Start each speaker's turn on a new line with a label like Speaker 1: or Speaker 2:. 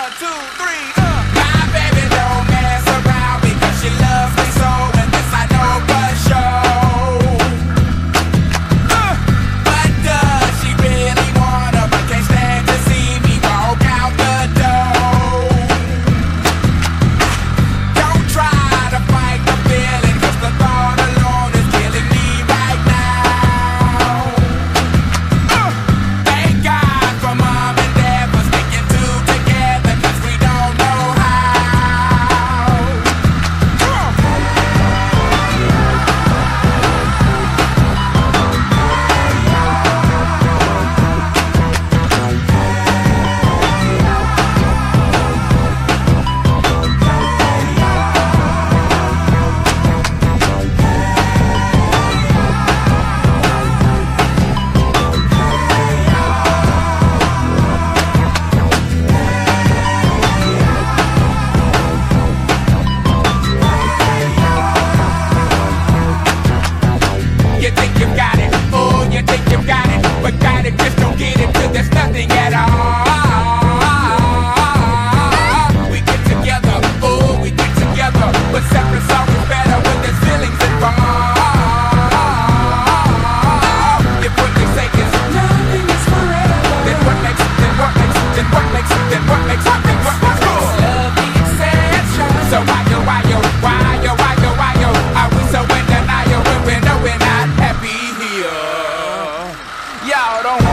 Speaker 1: One, two, three, so in